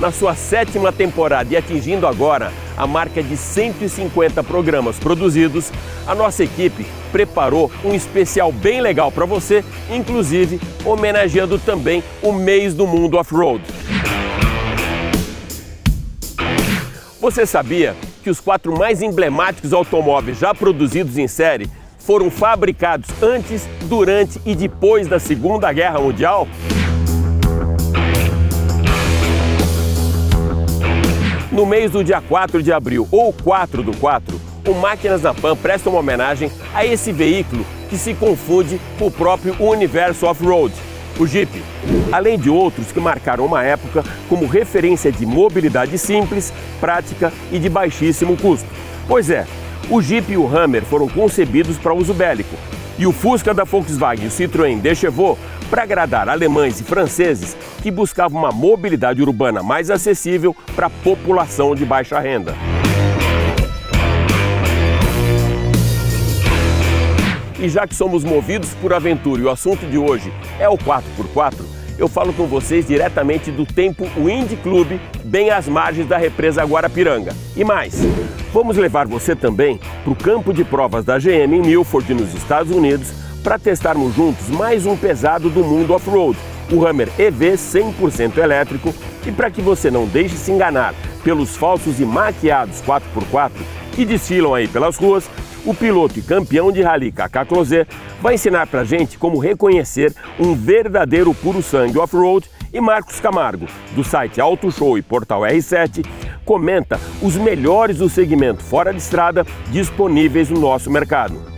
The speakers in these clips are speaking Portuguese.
Na sua sétima temporada e atingindo agora a marca de 150 programas produzidos, a nossa equipe preparou um especial bem legal para você, inclusive homenageando também o mês do mundo off-road. Você sabia que os quatro mais emblemáticos automóveis já produzidos em série foram fabricados antes, durante e depois da Segunda Guerra Mundial? No mês do dia 4 de abril ou 4 do 4, o Máquinas na Pan presta uma homenagem a esse veículo que se confunde com o próprio universo off-road, o Jeep. Além de outros que marcaram uma época como referência de mobilidade simples, prática e de baixíssimo custo. Pois é, o Jeep e o Hammer foram concebidos para uso bélico, e o Fusca da Volkswagen Citroën de Chevaux para agradar alemães e franceses que buscavam uma mobilidade urbana mais acessível para a população de baixa renda. E já que somos movidos por aventura e o assunto de hoje é o 4x4, eu falo com vocês diretamente do Tempo Wind Club, bem às margens da represa Guarapiranga. E mais, vamos levar você também para o campo de provas da GM em Milford, nos Estados Unidos, para testarmos juntos mais um pesado do mundo off-road, o Hammer EV 100% elétrico. E para que você não deixe se enganar pelos falsos e maquiados 4x4 que desfilam aí pelas ruas, o piloto e campeão de rally Kaká Closet vai ensinar pra gente como reconhecer um verdadeiro puro sangue off-road e Marcos Camargo, do site Auto Show e Portal R7, comenta os melhores do segmento fora de estrada disponíveis no nosso mercado.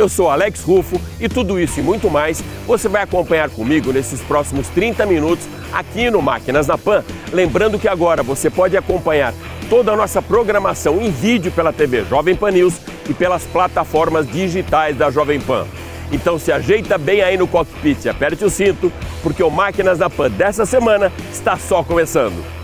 Eu sou Alex Rufo e tudo isso e muito mais você vai acompanhar comigo nesses próximos 30 minutos aqui no Máquinas na Pan. Lembrando que agora você pode acompanhar toda a nossa programação em vídeo pela TV Jovem Pan News e pelas plataformas digitais da Jovem Pan. Então se ajeita bem aí no cockpit, aperte o cinto, porque o Máquinas na Pan dessa semana está só começando.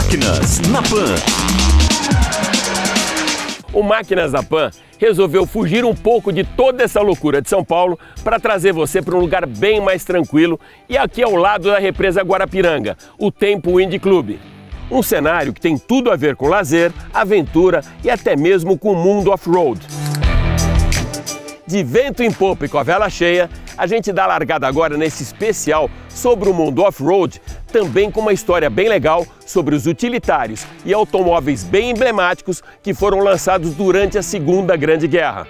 Máquinas na Pan. O Máquinas da Pan resolveu fugir um pouco de toda essa loucura de São Paulo para trazer você para um lugar bem mais tranquilo e aqui ao lado da represa Guarapiranga, o Tempo Indy Club. Um cenário que tem tudo a ver com lazer, aventura e até mesmo com o mundo off-road. De vento em popa e com a vela cheia, a gente dá largada agora nesse especial sobre o mundo off-road, também com uma história bem legal sobre os utilitários e automóveis bem emblemáticos que foram lançados durante a Segunda Grande Guerra.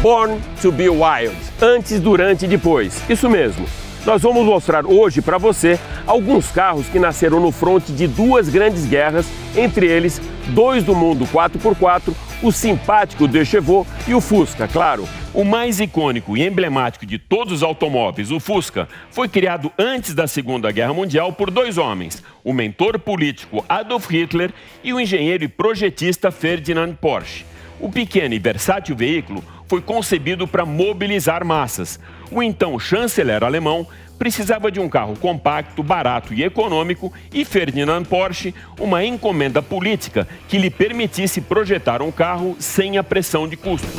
Born to be Wild, antes, durante e depois. Isso mesmo. Nós vamos mostrar hoje para você alguns carros que nasceram no fronte de duas grandes guerras, entre eles dois do mundo 4x4, o simpático De Chevaux e o Fusca, claro. O mais icônico e emblemático de todos os automóveis, o Fusca, foi criado antes da Segunda Guerra Mundial por dois homens, o mentor político Adolf Hitler e o engenheiro e projetista Ferdinand Porsche. O pequeno e versátil veículo foi concebido para mobilizar massas. O então chanceler alemão precisava de um carro compacto, barato e econômico e Ferdinand Porsche uma encomenda política que lhe permitisse projetar um carro sem a pressão de custos.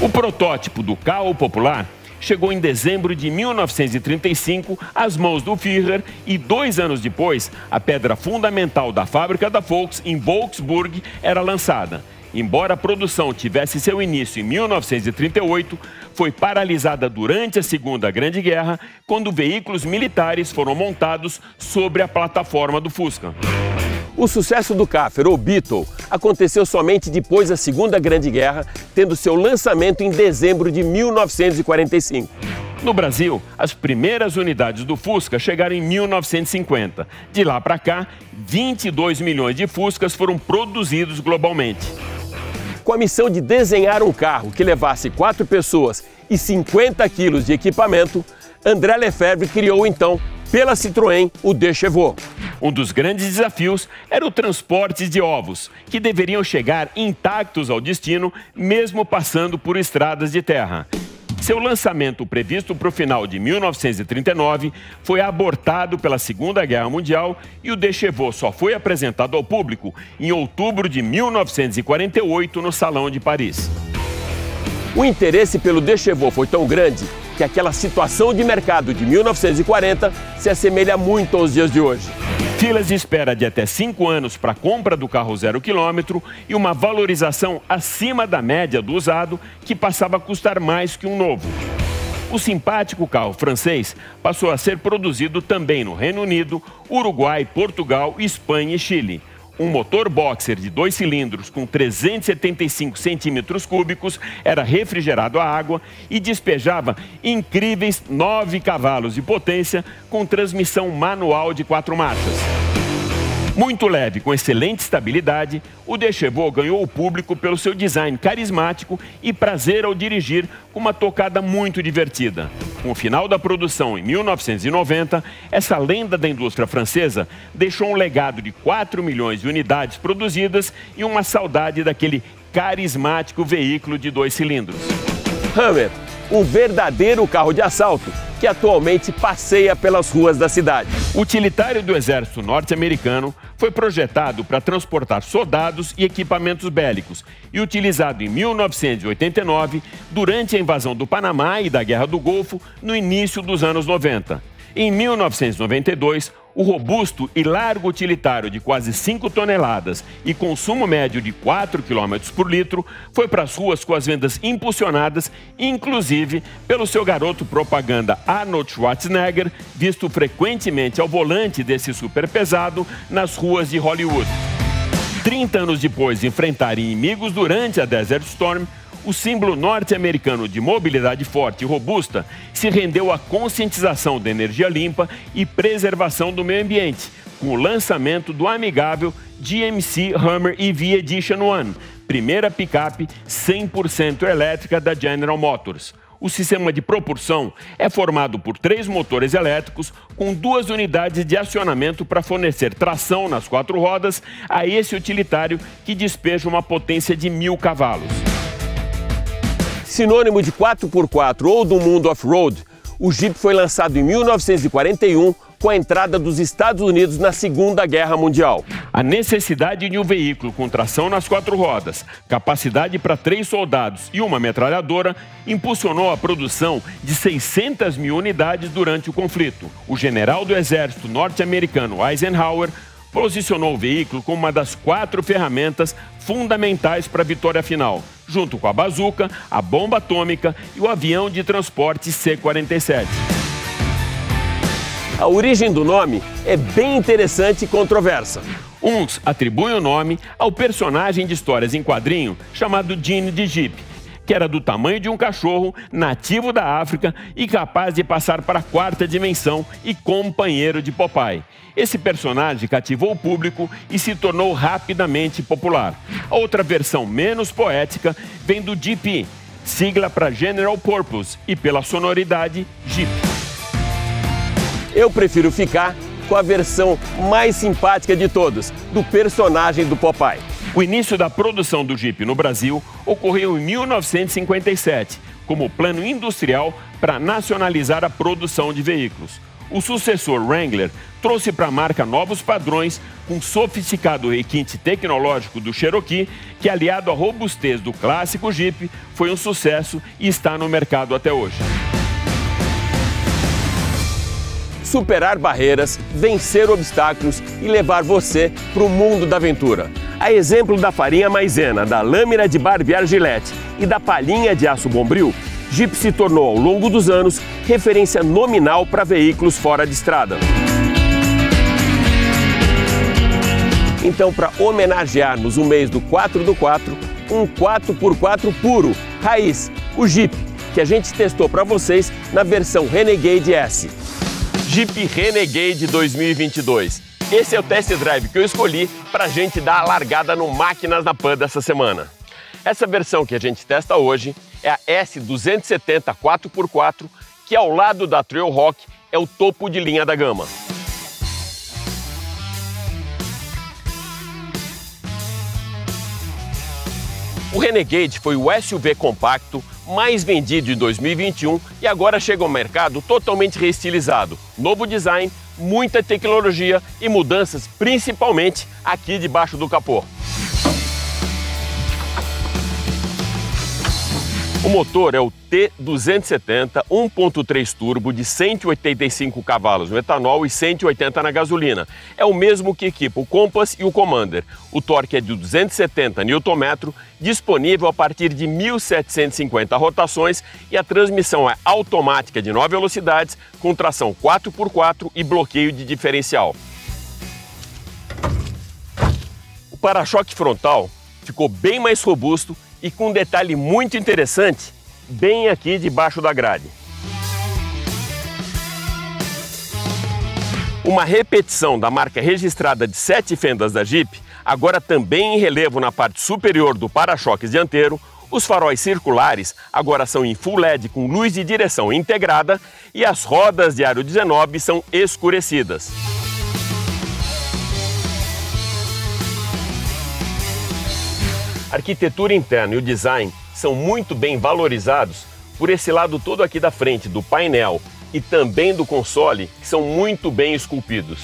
O protótipo do carro popular chegou em dezembro de 1935 às mãos do Führer e dois anos depois, a pedra fundamental da fábrica da Volks em Wolfsburg era lançada. Embora a produção tivesse seu início em 1938, foi paralisada durante a Segunda Grande Guerra, quando veículos militares foram montados sobre a plataforma do Fusca. O sucesso do Kaffer, ou Beetle, aconteceu somente depois da Segunda Grande Guerra, tendo seu lançamento em dezembro de 1945. No Brasil, as primeiras unidades do Fusca chegaram em 1950. De lá para cá, 22 milhões de Fuscas foram produzidos globalmente. Com a missão de desenhar um carro que levasse quatro pessoas e 50 quilos de equipamento, André Lefebvre criou então, pela Citroën, o De Chevaux. Um dos grandes desafios era o transporte de ovos, que deveriam chegar intactos ao destino, mesmo passando por estradas de terra. Seu lançamento previsto para o final de 1939 foi abortado pela Segunda Guerra Mundial e o Dechevaux só foi apresentado ao público em outubro de 1948 no Salão de Paris. O interesse pelo Dechevaux foi tão grande que aquela situação de mercado de 1940 se assemelha muito aos dias de hoje. Filas de espera de até cinco anos para a compra do carro zero quilômetro e uma valorização acima da média do usado, que passava a custar mais que um novo. O simpático carro francês passou a ser produzido também no Reino Unido, Uruguai, Portugal, Espanha e Chile um motor boxer de dois cilindros com 375 centímetros cúbicos era refrigerado a água e despejava incríveis 9 cavalos de potência com transmissão manual de quatro marchas. Muito leve, com excelente estabilidade, o Dechevaux ganhou o público pelo seu design carismático e prazer ao dirigir, com uma tocada muito divertida. Com o final da produção em 1990, essa lenda da indústria francesa deixou um legado de 4 milhões de unidades produzidas e uma saudade daquele carismático veículo de dois cilindros. Hammer, um verdadeiro carro de assalto que atualmente passeia pelas ruas da cidade. Utilitário do exército norte-americano, foi projetado para transportar soldados e equipamentos bélicos e utilizado em 1989 durante a invasão do Panamá e da Guerra do Golfo no início dos anos 90. Em 1992, o robusto e largo utilitário de quase 5 toneladas e consumo médio de 4 km por litro foi para as ruas com as vendas impulsionadas, inclusive pelo seu garoto propaganda Arnold Schwarzenegger, visto frequentemente ao volante desse super pesado nas ruas de Hollywood. 30 anos depois de enfrentar inimigos durante a Desert Storm, o símbolo norte-americano de mobilidade forte e robusta se rendeu à conscientização da energia limpa e preservação do meio ambiente, com o lançamento do amigável GMC Hummer EV Edition One, primeira picape 100% elétrica da General Motors. O sistema de propulsão é formado por três motores elétricos com duas unidades de acionamento para fornecer tração nas quatro rodas a esse utilitário que despeja uma potência de mil cavalos. Sinônimo de 4x4 ou do mundo off-road, o Jeep foi lançado em 1941 com a entrada dos Estados Unidos na Segunda Guerra Mundial. A necessidade de um veículo com tração nas quatro rodas, capacidade para três soldados e uma metralhadora impulsionou a produção de 600 mil unidades durante o conflito. O general do exército norte-americano Eisenhower posicionou o veículo como uma das quatro ferramentas fundamentais para a vitória final, junto com a bazuca, a bomba atômica e o avião de transporte C-47. A origem do nome é bem interessante e controversa. Uns atribuem o nome ao personagem de histórias em quadrinho chamado Gene de Jeep, que era do tamanho de um cachorro, nativo da África e capaz de passar para a quarta dimensão e companheiro de Popeye. Esse personagem cativou o público e se tornou rapidamente popular. A outra versão menos poética vem do GP, sigla para General Purpose, e pela sonoridade Jeep. Eu prefiro ficar com a versão mais simpática de todos, do personagem do Popeye. O início da produção do Jeep no Brasil ocorreu em 1957, como plano industrial para nacionalizar a produção de veículos. O sucessor Wrangler trouxe para a marca novos padrões com sofisticado requinte tecnológico do Cherokee, que aliado à robustez do clássico Jeep, foi um sucesso e está no mercado até hoje. Superar barreiras, vencer obstáculos e levar você para o mundo da aventura. A exemplo da farinha maisena, da lâmina de barbear gilete e da palhinha de aço bombril, Jeep se tornou, ao longo dos anos, referência nominal para veículos fora de estrada. Então, para homenagearmos o mês do 4 do 4, um 4x4 puro, raiz, o Jeep, que a gente testou para vocês na versão Renegade S. Jeep Renegade 2022. Esse é o test drive que eu escolhi para a gente dar a largada no Máquinas na Pan dessa semana. Essa versão que a gente testa hoje é a S270 4x4, que ao lado da Trailhawk é o topo de linha da gama. O Renegade foi o SUV compacto mais vendido de 2021 e agora chega ao mercado totalmente reestilizado. Novo design, muita tecnologia e mudanças, principalmente aqui debaixo do capô. O motor é o T270 1.3 turbo de 185 cavalos no etanol e 180 na gasolina. É o mesmo que equipa o Compass e o Commander. O torque é de 270 Nm, disponível a partir de 1.750 rotações e a transmissão é automática de 9 velocidades com tração 4x4 e bloqueio de diferencial. O para-choque frontal ficou bem mais robusto e com um detalhe muito interessante, bem aqui debaixo da grade. Uma repetição da marca registrada de sete fendas da Jeep, agora também em relevo na parte superior do para-choques dianteiro, os faróis circulares agora são em full LED com luz de direção integrada e as rodas de aro 19 são escurecidas. A arquitetura interna e o design são muito bem valorizados por esse lado todo aqui da frente do painel e também do console, que são muito bem esculpidos.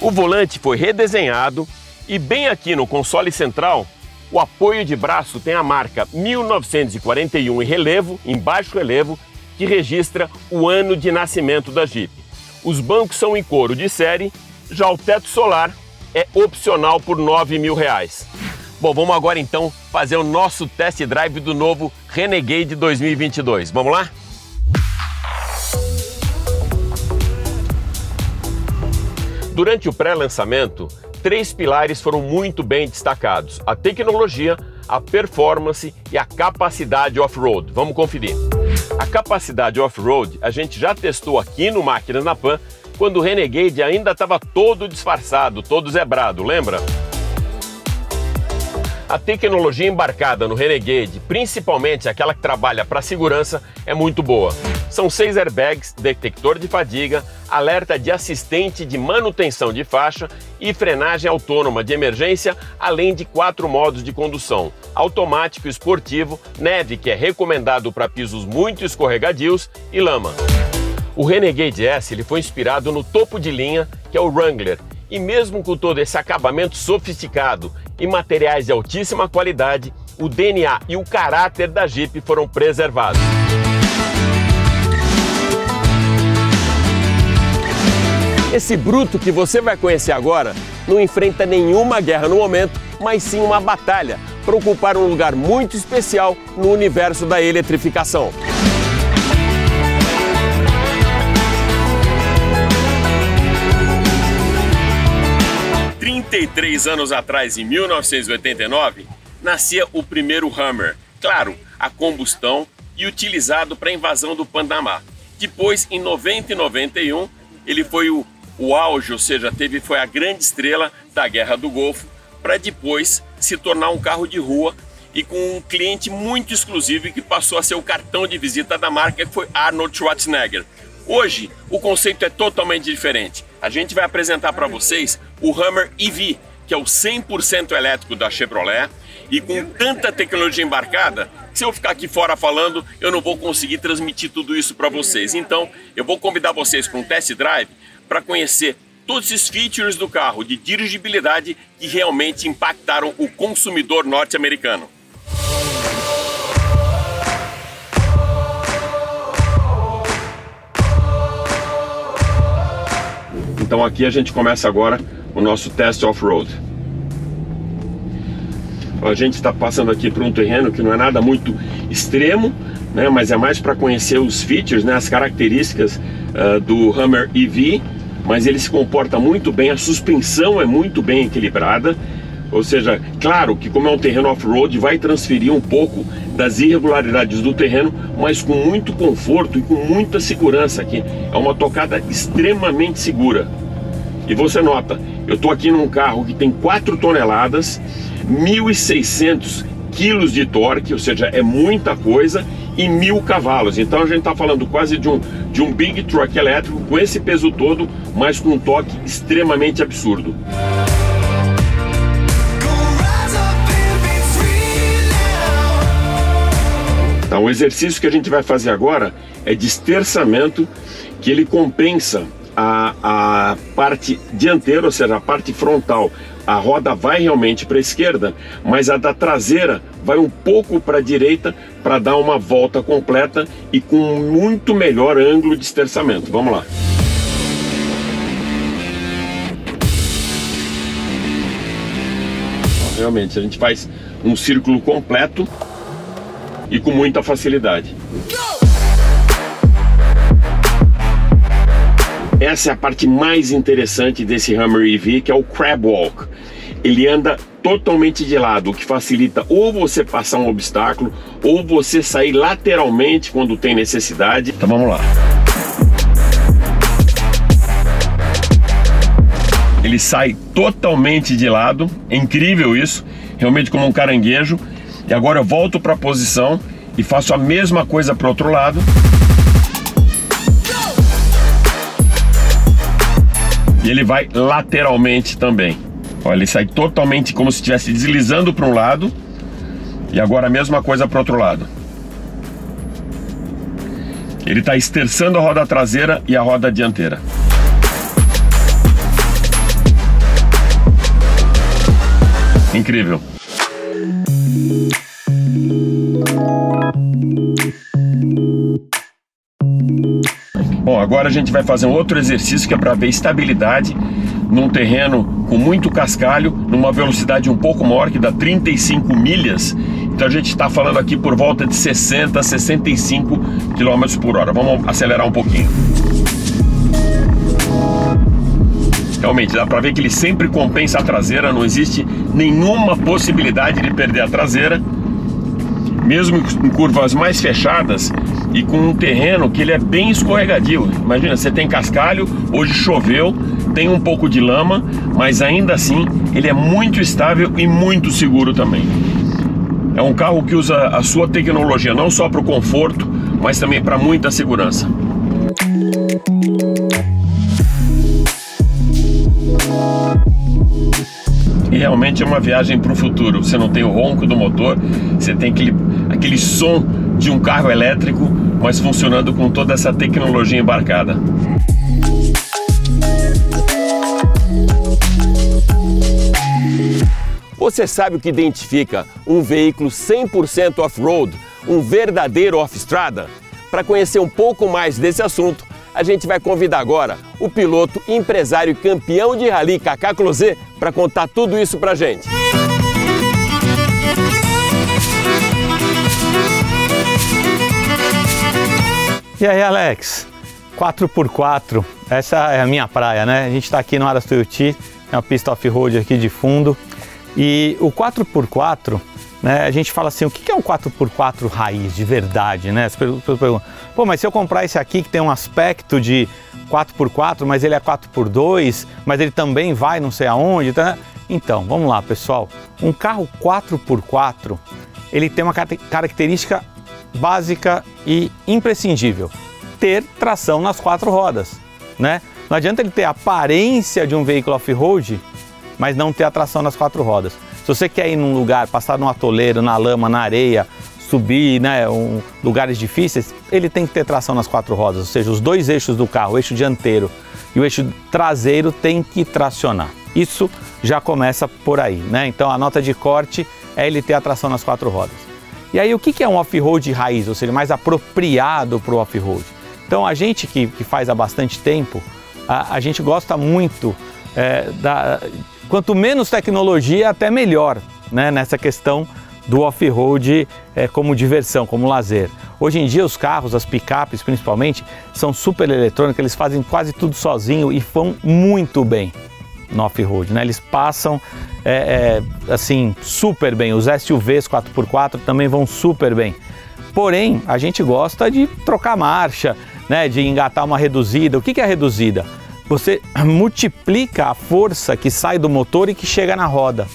O volante foi redesenhado e bem aqui no console central, o apoio de braço tem a marca 1941 em relevo, em baixo relevo, que registra o ano de nascimento da Jeep. Os bancos são em couro de série, já o teto solar é opcional por 9 mil reais. Bom, vamos agora então fazer o nosso test drive do novo Renegade 2022. Vamos lá? Durante o pré-lançamento, três pilares foram muito bem destacados: a tecnologia, a performance e a capacidade off-road. Vamos conferir. A capacidade off-road a gente já testou aqui no Máquinas na Pan, quando o Renegade ainda estava todo disfarçado, todo zebrado, lembra? A tecnologia embarcada no Renegade, principalmente aquela que trabalha para segurança, é muito boa. São seis airbags, detector de fadiga, alerta de assistente de manutenção de faixa e frenagem autônoma de emergência, além de quatro modos de condução: automático, esportivo, neve, que é recomendado para pisos muito escorregadios, e lama. O Renegade S ele foi inspirado no topo de linha, que é o Wrangler, e mesmo com todo esse acabamento sofisticado e materiais de altíssima qualidade, o DNA e o caráter da Jeep foram preservados. Esse bruto que você vai conhecer agora não enfrenta nenhuma guerra no momento, mas sim uma batalha para ocupar um lugar muito especial no universo da eletrificação. 33 anos atrás, em 1989, nascia o primeiro Hammer. Claro, a combustão e utilizado para a invasão do Panamá. Depois, em 90 e 91, ele foi o, o auge, ou seja, teve, foi a grande estrela da Guerra do Golfo, para depois se tornar um carro de rua e com um cliente muito exclusivo que passou a ser o cartão de visita da marca, que foi Arnold Schwarzenegger. Hoje, o conceito é totalmente diferente. A gente vai apresentar para vocês o Hammer EV, que é o 100% elétrico da Chevrolet e com tanta tecnologia embarcada, se eu ficar aqui fora falando, eu não vou conseguir transmitir tudo isso para vocês. Então, eu vou convidar vocês para um test drive para conhecer todos esses features do carro de dirigibilidade que realmente impactaram o consumidor norte-americano. Então aqui a gente começa agora o nosso teste off-road. A gente está passando aqui por um terreno que não é nada muito extremo, né, mas é mais para conhecer os features, né, as características uh, do Hammer EV, mas ele se comporta muito bem, a suspensão é muito bem equilibrada, ou seja, claro que como é um terreno off-road, vai transferir um pouco das irregularidades do terreno, mas com muito conforto e com muita segurança aqui. É uma tocada extremamente segura. E você nota, eu estou aqui num carro que tem 4 toneladas, 1.600 quilos de torque, ou seja, é muita coisa, e mil cavalos. Então a gente está falando quase de um, de um big truck elétrico com esse peso todo, mas com um toque extremamente absurdo. Tá, o exercício que a gente vai fazer agora é de esterçamento, que ele compensa a, a parte dianteira, ou seja, a parte frontal. A roda vai realmente para a esquerda, mas a da traseira vai um pouco para a direita para dar uma volta completa e com muito melhor ângulo de esterçamento. Vamos lá. Realmente, a gente faz um círculo completo e com muita facilidade. Essa é a parte mais interessante desse Hammer EV, que é o Crab Walk. Ele anda totalmente de lado, o que facilita ou você passar um obstáculo, ou você sair lateralmente quando tem necessidade. Então vamos lá. Ele sai totalmente de lado, é incrível isso, realmente como um caranguejo. E agora eu volto para a posição e faço a mesma coisa para o outro lado. E ele vai lateralmente também. Olha, ele sai totalmente como se estivesse deslizando para um lado e agora a mesma coisa para o outro lado. Ele está esterçando a roda traseira e a roda dianteira. Incrível. Agora a gente vai fazer um outro exercício que é para ver estabilidade num terreno com muito cascalho, numa velocidade um pouco maior, que dá 35 milhas. Então a gente está falando aqui por volta de 60, 65 km por hora. Vamos acelerar um pouquinho. Realmente, dá para ver que ele sempre compensa a traseira, não existe nenhuma possibilidade de perder a traseira mesmo em curvas mais fechadas e com um terreno que ele é bem escorregadio. Imagina, você tem cascalho, hoje choveu, tem um pouco de lama, mas ainda assim ele é muito estável e muito seguro também. É um carro que usa a sua tecnologia não só para o conforto, mas também para muita segurança. E realmente é uma viagem para o futuro. Você não tem o ronco do motor, você tem aquele, aquele som de um carro elétrico, mas funcionando com toda essa tecnologia embarcada. Você sabe o que identifica um veículo 100% off-road, um verdadeiro off-estrada? Para conhecer um pouco mais desse assunto, a gente vai convidar agora o piloto, empresário e campeão de rally Kaká Closé para contar tudo isso para gente. E aí, Alex? 4x4, essa é a minha praia, né? A gente está aqui no Aras Tuiuti, é uma pista off-road aqui de fundo. E o 4x4 né? A gente fala assim, o que é um 4x4 raiz de verdade, né? As pessoas perguntam, pô, mas se eu comprar esse aqui que tem um aspecto de 4x4, mas ele é 4x2, mas ele também vai não sei aonde, tá? Então, vamos lá, pessoal. Um carro 4x4, ele tem uma característica básica e imprescindível, ter tração nas quatro rodas, né? Não adianta ele ter a aparência de um veículo off-road, mas não ter a tração nas quatro rodas. Se você quer ir num lugar, passar num atoleiro, na lama, na areia, subir, né, um, lugares difíceis, ele tem que ter tração nas quatro rodas, ou seja, os dois eixos do carro, o eixo dianteiro e o eixo traseiro tem que tracionar. Isso já começa por aí, né? Então a nota de corte é ele ter a tração nas quatro rodas. E aí o que é um off-road raiz, ou seja, mais apropriado para o off-road? Então a gente que, que faz há bastante tempo, a, a gente gosta muito é, da, quanto menos tecnologia, até melhor, né? nessa questão do off-road é, como diversão, como lazer. Hoje em dia os carros, as picapes principalmente, são super eletrônicos, eles fazem quase tudo sozinho e vão muito bem no off-road, né? Eles passam é, é, assim super bem. Os SUVs 4x4 também vão super bem. Porém, a gente gosta de trocar marcha, né? De engatar uma reduzida. O que, que é reduzida? você multiplica a força que sai do motor e que chega na roda.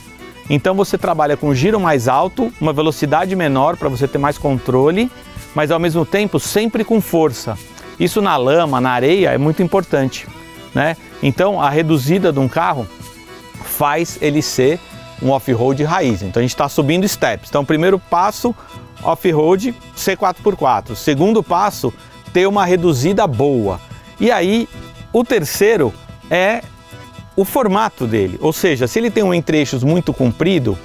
Então você trabalha com giro mais alto, uma velocidade menor para você ter mais controle, mas ao mesmo tempo sempre com força. Isso na lama, na areia é muito importante, né? Então a reduzida de um carro faz ele ser um off-road raiz. Então a gente está subindo steps. Então primeiro passo, off-road ser 4x4. Segundo passo, ter uma reduzida boa. E aí, o terceiro é o formato dele, ou seja, se ele tem um entre-eixos muito comprido,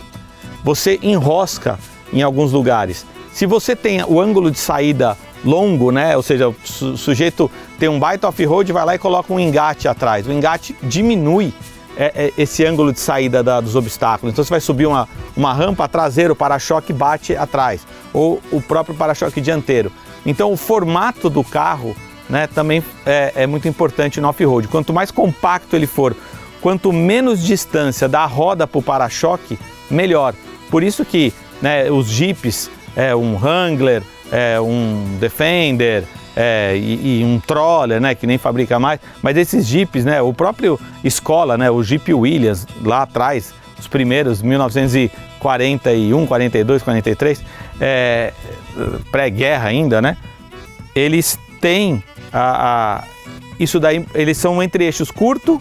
você enrosca em alguns lugares. Se você tem o ângulo de saída longo, né? Ou seja, o sujeito tem um baita off-road, vai lá e coloca um engate atrás. O engate diminui é, é, esse ângulo de saída da, dos obstáculos. Então você vai subir uma, uma rampa traseira, o para-choque bate atrás, ou o próprio para-choque dianteiro. Então o formato do carro né, também é, é muito importante no off-road. Quanto mais compacto ele for, quanto menos distância da roda para o para-choque, melhor. Por isso que né, os Jeeps, é, um Wrangler, é, um Defender é, e, e, um Troller, né, que nem fabrica mais, mas esses Jeeps, né, o próprio Escola, né, o Jeep Williams lá atrás, os primeiros, 1941, 42, 43, é, pré-guerra ainda, né, eles têm a, a, isso daí, eles são entre eixos curto,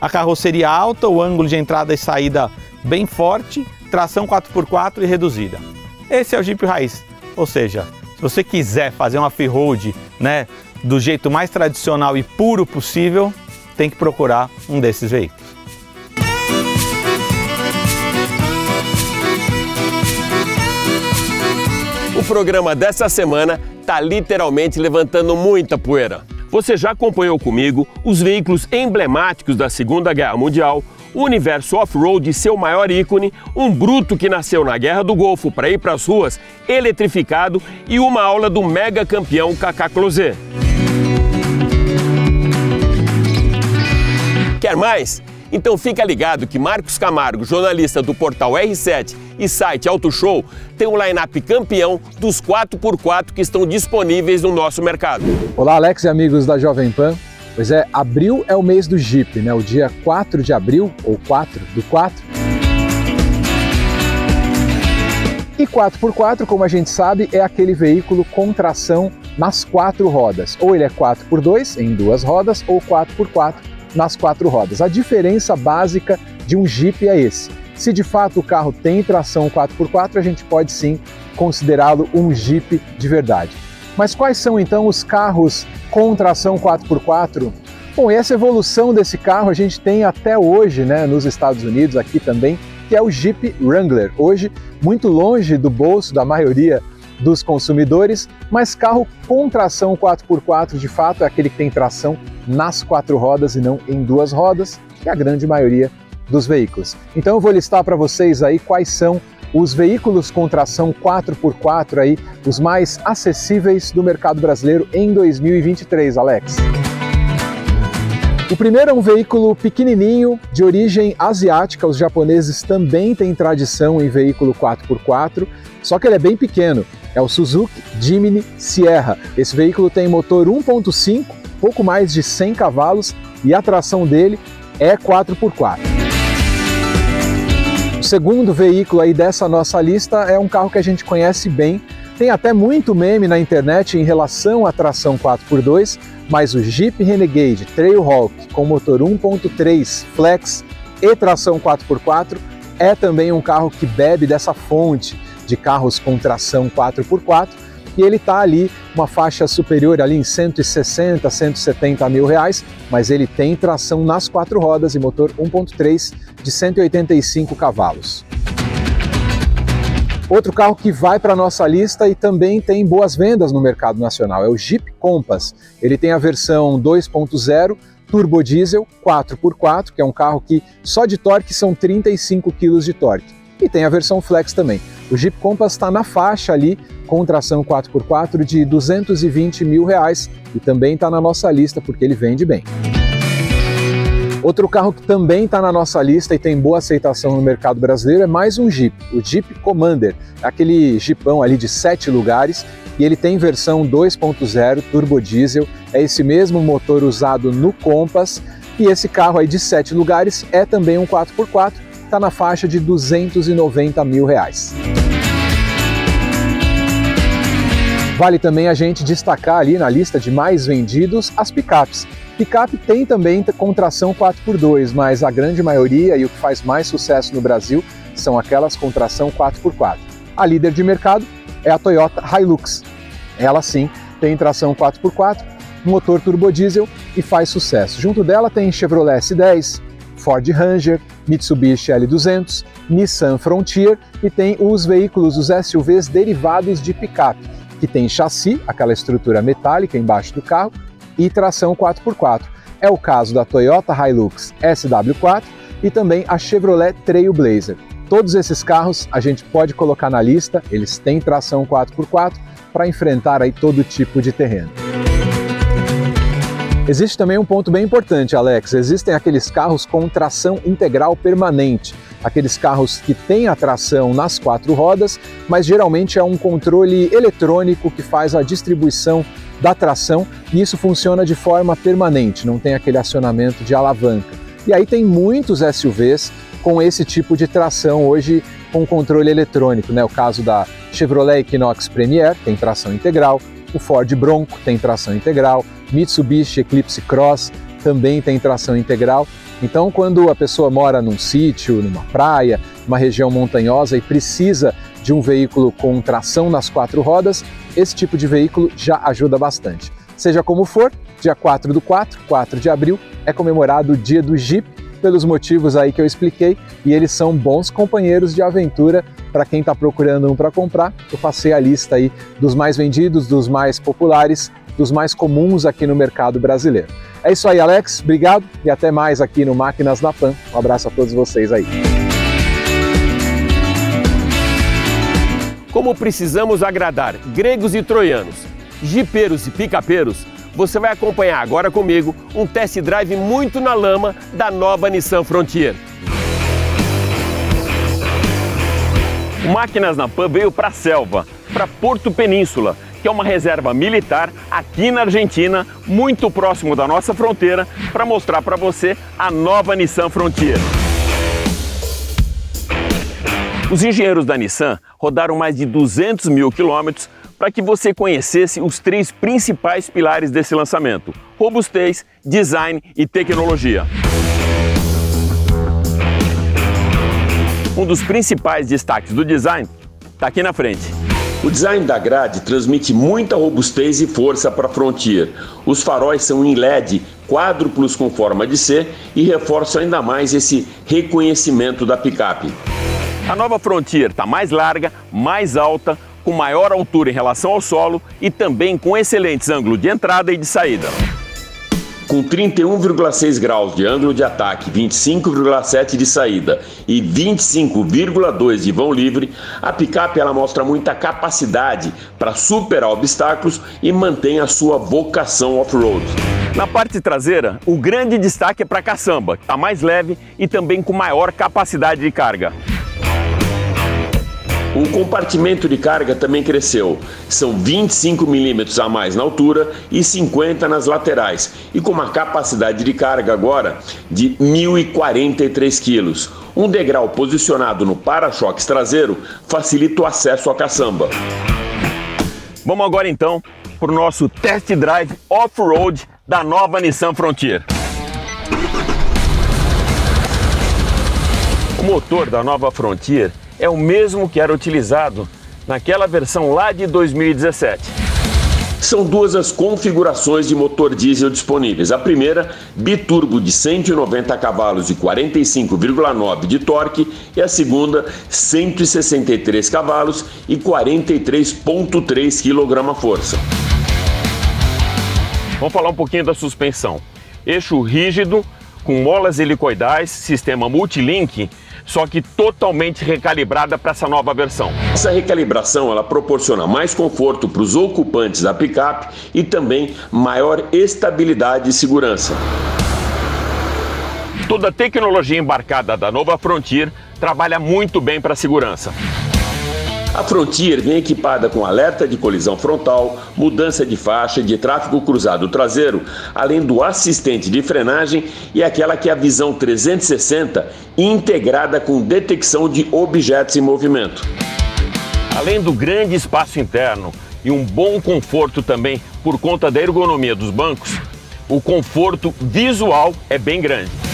a carroceria alta, o ângulo de entrada e saída bem forte, tração 4x4 e reduzida. Esse é o Jeep raiz. Ou seja, se você quiser fazer uma off-road né, do jeito mais tradicional e puro possível, tem que procurar um desses veículos. O programa dessa semana está literalmente levantando muita poeira. Você já acompanhou comigo os veículos emblemáticos da Segunda Guerra Mundial, o universo off-road e seu maior ícone, um bruto que nasceu na Guerra do Golfo para ir para as ruas, eletrificado e uma aula do mega campeão Kaká Closet. Quer mais? Então fica ligado que Marcos Camargo, jornalista do portal R7 e site Auto Show, tem um line-up campeão dos 4x4 que estão disponíveis no nosso mercado. Olá, Alex e amigos da Jovem Pan. Pois é, abril é o mês do Jeep, né? O dia 4 de abril, ou 4 do 4. E 4x4, como a gente sabe, é aquele veículo com tração nas quatro rodas. Ou ele é 4x2 em duas rodas, ou 4x4 nas quatro rodas. A diferença básica de um Jeep é esse. Se de fato o carro tem tração 4x4, a gente pode sim considerá-lo um Jeep de verdade. Mas quais são então os carros com tração 4x4? Bom, essa evolução desse carro a gente tem até hoje né, nos Estados Unidos, aqui também, que é o Jeep Wrangler. Hoje, muito longe do bolso da maioria dos consumidores, mas carro com tração 4x4 de fato é aquele que tem tração nas quatro rodas e não em duas rodas, que é a grande maioria dos veículos. Então eu vou listar para vocês aí quais são os veículos com tração 4x4 aí, os mais acessíveis do mercado brasileiro em 2023, Alex. O primeiro é um veículo pequenininho, de origem asiática. Os japoneses também têm tradição em veículo 4x4, só que ele é bem pequeno. É o Suzuki Jimny Sierra. Esse veículo tem motor 1.5, pouco mais de 100 cavalos e a tração dele é 4x4 segundo veículo aí dessa nossa lista é um carro que a gente conhece bem. Tem até muito meme na internet em relação à tração 4x2, mas o Jeep Renegade Trailhawk com motor 1.3 flex e tração 4x4 é também um carro que bebe dessa fonte de carros com tração 4x4 e ele está ali uma faixa superior ali em 160, 170 mil reais, mas ele tem tração nas quatro rodas e motor 1.3 de 185 cavalos. Outro carro que vai para a nossa lista e também tem boas vendas no mercado nacional é o Jeep Compass. Ele tem a versão 2.0 turbo diesel 4x4, que é um carro que só de torque são 35 kg de torque. E tem a versão flex também. O Jeep Compass está na faixa ali com tração 4x4 de 220 mil reais e também está na nossa lista porque ele vende bem. Outro carro que também está na nossa lista e tem boa aceitação no mercado brasileiro é mais um Jeep, o Jeep Commander, aquele Jeepão ali de sete lugares e ele tem versão 2.0 turbo diesel, é esse mesmo motor usado no Compass e esse carro aí de sete lugares é também um 4x4, está na faixa de 290 mil reais. Vale também a gente destacar ali na lista de mais vendidos as picapes. Picape tem também contração 4x2, mas a grande maioria e o que faz mais sucesso no Brasil são aquelas com tração 4x4. A líder de mercado é a Toyota Hilux. Ela sim tem tração 4x4, motor turbodiesel e faz sucesso. Junto dela tem Chevrolet S10, Ford Ranger, Mitsubishi L200, Nissan Frontier e tem os veículos, os SUVs derivados de picape, que tem chassi, aquela estrutura metálica embaixo do carro, e tração 4x4. É o caso da Toyota Hilux SW4 e também a Chevrolet Trailblazer. Todos esses carros a gente pode colocar na lista, eles têm tração 4x4 para enfrentar aí todo tipo de terreno. Existe também um ponto bem importante, Alex. Existem aqueles carros com tração integral permanente, aqueles carros que têm a tração nas quatro rodas, mas geralmente é um controle eletrônico que faz a distribuição da tração e isso funciona de forma permanente, não tem aquele acionamento de alavanca. E aí tem muitos SUVs com esse tipo de tração hoje com controle eletrônico, né? O caso da Chevrolet Equinox Premier tem tração integral, o Ford Bronco tem tração integral, Mitsubishi Eclipse Cross também tem tração integral. Então, quando a pessoa mora num sítio, numa praia, numa região montanhosa e precisa de um veículo com tração nas quatro rodas, esse tipo de veículo já ajuda bastante. Seja como for, dia 4 do 4, 4 de abril, é comemorado o Dia do Jeep, pelos motivos aí que eu expliquei, e eles são bons companheiros de aventura para quem está procurando um para comprar. Eu passei a lista aí dos mais vendidos, dos mais populares dos mais comuns aqui no mercado brasileiro. É isso aí, Alex. Obrigado e até mais aqui no Máquinas na Pan. Um abraço a todos vocês aí. Como precisamos agradar gregos e troianos, jipeiros e picapeiros, você vai acompanhar agora comigo um test drive muito na lama da nova Nissan Frontier. O Máquinas na Pan veio para a selva, para Porto Península, que é uma reserva militar aqui na Argentina, muito próximo da nossa fronteira, para mostrar para você a nova Nissan Frontier. Os engenheiros da Nissan rodaram mais de 200 mil quilômetros para que você conhecesse os três principais pilares desse lançamento: robustez, design e tecnologia. Um dos principais destaques do design está aqui na frente. O design da grade transmite muita robustez e força para a Frontier. Os faróis são em LED, quádruplos com forma de C e reforçam ainda mais esse reconhecimento da picape. A nova Frontier está mais larga, mais alta, com maior altura em relação ao solo e também com excelentes ângulos de entrada e de saída. Com 31,6 graus de ângulo de ataque, 25,7 de saída e 25,2 de vão livre, a picape ela mostra muita capacidade para superar obstáculos e mantém a sua vocação off-road. Na parte traseira, o grande destaque é para a caçamba, que está mais leve e também com maior capacidade de carga. O compartimento de carga também cresceu. São 25 milímetros a mais na altura e 50 nas laterais, e com uma capacidade de carga agora de 1.043 quilos. Um degrau posicionado no para-choques traseiro facilita o acesso à caçamba. Vamos agora então para o nosso test drive off-road da nova Nissan Frontier. O motor da nova Frontier é o mesmo que era utilizado naquela versão lá de 2017. São duas as configurações de motor diesel disponíveis. A primeira, biturbo de 190 cavalos e 45,9 de torque, e a segunda, 163 cavalos e 43,3 kgf. Vamos falar um pouquinho da suspensão. Eixo rígido, com molas helicoidais, sistema multilink só que totalmente recalibrada para essa nova versão. Essa recalibração ela proporciona mais conforto para os ocupantes da picape e também maior estabilidade e segurança. Toda a tecnologia embarcada da nova Frontier trabalha muito bem para a segurança. A Frontier vem equipada com alerta de colisão frontal, mudança de faixa de tráfego cruzado traseiro, além do assistente de frenagem e aquela que é a visão 360 integrada com detecção de objetos em movimento. Além do grande espaço interno e um bom conforto também por conta da ergonomia dos bancos, o conforto visual é bem grande.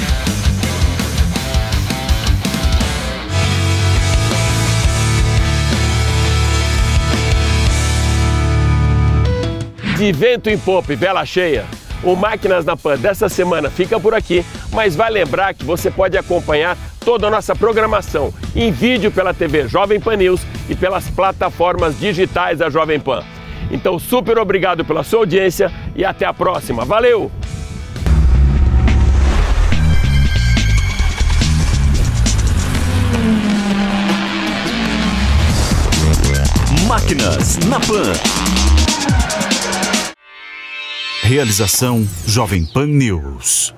De vento em popa e vela cheia, o Máquinas na Pan dessa semana fica por aqui, mas vai lembrar que você pode acompanhar toda a nossa programação em vídeo pela TV Jovem Pan News e pelas plataformas digitais da Jovem Pan. Então, super obrigado pela sua audiência e até a próxima. Valeu! Máquinas na Pan. Realização Jovem Pan News.